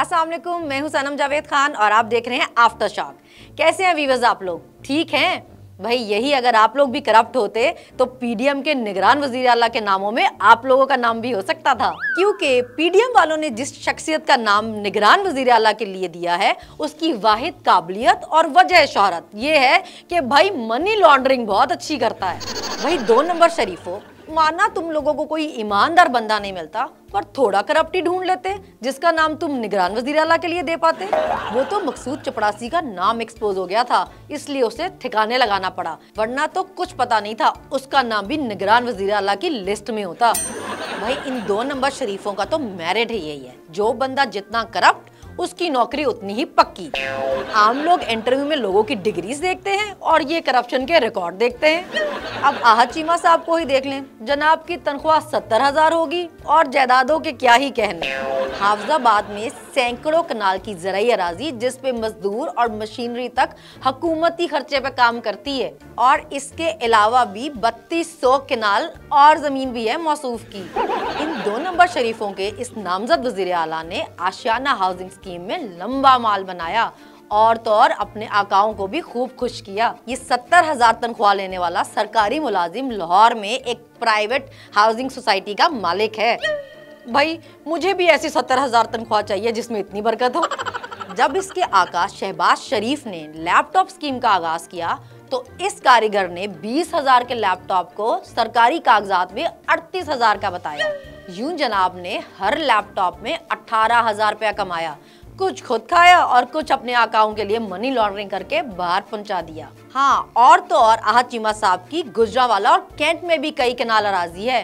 वालेकुम मैं हूँ सनम जावेद खान और आप देख रहे हैं आफ्टर शॉक। कैसे हैं वीवर्स आप लोग? ठीक हैं? भाई, यही अगर आप लोग भी करप्ट होते तो पीडीएम के निगरान वज़ीर अला के नामों में आप लोगों का नाम भी हो सकता था। क्योंकि पीडीएम वालों ने जिस शख्सियत का नाम निगरान वज़ीर अला के लिए दिया है, उसकी वाहिद काबिलियत और वजह शहरत। ये है कि भाई मनी लॉन्ड्रिंग बहुत अच्छी करता है। भाई, दो नंबर शरीफों माना तुम लोगों को कोई ईमानदार बंदा नहीं मिलता, पर थोड़ा करप्टी ढूंढ लेते, जिसका नाम तुम निगरान वज़ीर के लिए दे पाते। वो तो मकसूद चपड़ासी का नाम एक्सपोज हो गया था, इसलिए उसे ठिकाने लगाना पड़ा, वरना तो कुछ पता नहीं था उसका नाम भी निगरान वज़ीर की लिस्ट में होता। भाई, इन दो नंबर शरीफों का तो मैरिट ही यही है। जो बंदा जितना करप्ट उसकी नौकरी उतनी ही पक्की। आम लोग इंटरव्यू में लोगों की डिग्रीज देखते हैं और ये करप्शन के रिकॉर्ड देखते हैं। अब आहत चीमा साहब को ही देख लें। जनाब की तनख्वाह सत्तर हज़ार होगी और जायदादों के क्या ही कहने। हाफजाबाद में सैकड़ों कनाल की जराई अराजी जिसपे मजदूर और मशीनरी तक हकूमती खर्चे पे काम करती है और इसके अलावा भी बत्तीस सौ कनाल और ज़मीन भी है मौसू की। इन दो नंबर शरीफों के इस नामजद वज़ीर आला ने आशियाना हाउसिंग स्कीम में लंबा माल बनाया और तो और अपने आकाओं को भी खूब खुश किया। ये सत्तर हज़ार तनख्वाह लेने वाला सरकारी मुलाजिम लाहौर में एक प्राइवेट हाउसिंग सोसाइटी का मालिक है। भाई, मुझे भी ऐसी सत्तर हज़ार तनख्वाह चाहिए जिसमें इतनी बरकत हो। जब इसके आका शहबाज शरीफ ने लैपटॉप स्कीम का आगाज़ किया तो इस कारीगर ने बीस हज़ार के लैपटॉप को सरकारी कागजात में अड़तीस हज़ार का बताया। यूँ जनाब ने हर लैपटॉप में अठारह हज़ार रुपया कमाया। कुछ खुद खाया और कुछ अपने आकाओं के लिए मनी लॉन्ड्रिंग करके बाहर पहुँचा दिया। हाँ और तो और आहत चीमा साहब की गुजरा वाला और कैंट में भी कई कनाल राज़ी है।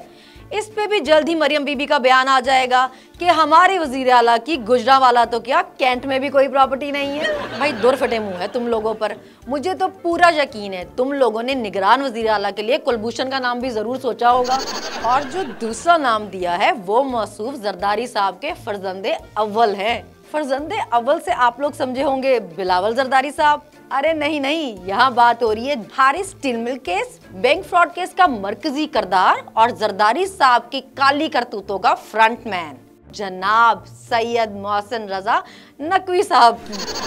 इस पे भी जल्द ही मरियम बीबी का बयान आ जाएगा कि हमारे वज़ीर आला की गुजरा वाला तो क्या कैंट में भी कोई प्रॉपर्टी नहीं है? भाई, दुर फटे मुँह है तुम लोगों पर। मुझे तो पूरा यकीन है तुम लोगों ने निगरान वज़ीर अला के लिए कुलभूषण का नाम भी ज़रूर सोचा होगा। और जो दूसरा नाम दिया है, वो मौसू जरदारी साहब के फर्जंदे अव्वल है। फर्जंदे अव्वल से आप लोग समझे होंगे, बिलावल जरदारी साहब। अरे नहीं नहीं, यहाँ बात हो रही है हारिस टिलमिल केस, बैंक फ्रॉड केस का मरकजी करदार और जरदारी साहब की काली करतूतों का फ्रंट मैन जनाब सैयद मोहसिन रजा नकवी साहब।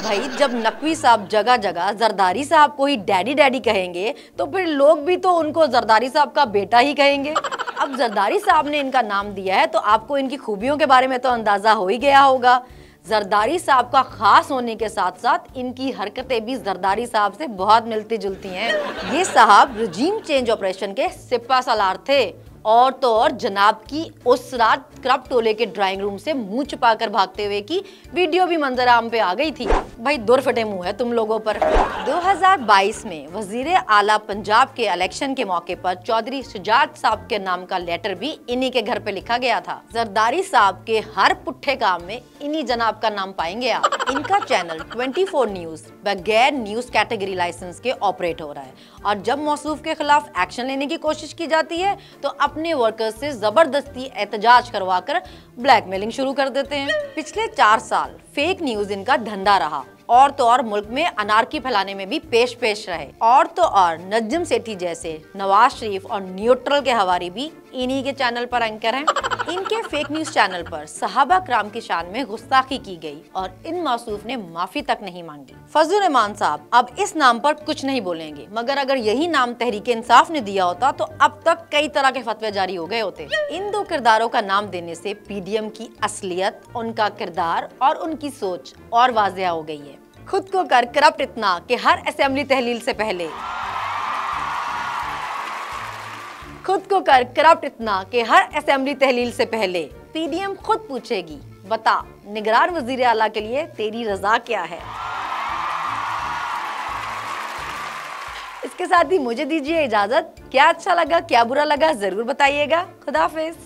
भाई, जब नकवी साहब जगह जगह जरदारी साहब को ही डैडी डैडी कहेंगे तो फिर लोग भी तो उनको जरदारी साहब का बेटा ही कहेंगे। अब जरदारी साहब ने इनका नाम दिया है तो आपको इनकी खूबियों के बारे में तो अंदाज़ा हो ही गया होगा। जरदारी साहब का खास होने के साथ साथ इनकी हरकतें भी जरदारी साहब से बहुत मिलती जुलती हैं। ये साहब रजीम चेंज ऑपरेशन के सिपा सलार थे। और तो और जनाब की उस रात करप्ट टोले के ड्राइंग रूम से मुँह छुपाकर भागते हुए की वीडियो भी मंजर आम पे आ गई थी। भाई, दुर फटे मुँह है तुम लोगों पर। 2022 में वज़ीर आला पंजाब के इलेक्शन के मौके पर चौधरी सुजात साहब के नाम का लेटर भी इन्हीं के घर पे लिखा गया था। जरदारी साहब के हर पुट्ठे काम में इन्हीं जनाब का नाम पाएँगे आप। इनका चैनल 24 न्यूज़ बगैर न्यूज़ कैटेगरी लाइसेंस के ऑपरेट हो रहा है। और जब मौसू के खिलाफ एक्शन लेने की कोशिश की जाती है तो अपने वर्कर्स से ज़बरदस्ती एहतजाज करवाकर ब्लैकमेलिंग शुरू कर देते हैं। पिछले चार साल फेक न्यूज़ इनका धंधा रहा। और तो और मुल्क में अनारकी फैलाने में भी पेश पेश रहे। और तो और नजम सेठी जैसे नवाज़ शरीफ और न्यूट्रल के हवारी भी इन्हीं के चैनल पर एंकर हैं। इनके फेक न्यूज़ चैनल पर सहाबा क्राम की शान में गुस्ताखी की गई और इन मासूफ ने माफ़ी तक नहीं मांगी। फजल रहमान साहब, अब इस नाम पर कुछ नहीं बोलेंगे, मगर अगर यही नाम तहरीक इंसाफ ने दिया होता तो अब तक कई तरह के फतवे जारी हो गए होते। इन दो किरदारों का नाम देने से पीडीएम की असलियत, उनका किरदार और उनकी सोच और वाजिया हो गई है। खुद को कर करप्ट इतना कि हर असेंबली तहलील से पहले। खुद को कर करप्ट इतना कि हर असेंबली तहलील से पहले। पीडीएम खुद पूछेगी, बता, निगरान वज़ीर आला के लिए तेरी रजा क्या है? इसके साथ ही मुझे दीजिए इजाज़त। क्या अच्छा लगा, क्या बुरा लगा, ज़रूर बताइएगा। खुदाफिज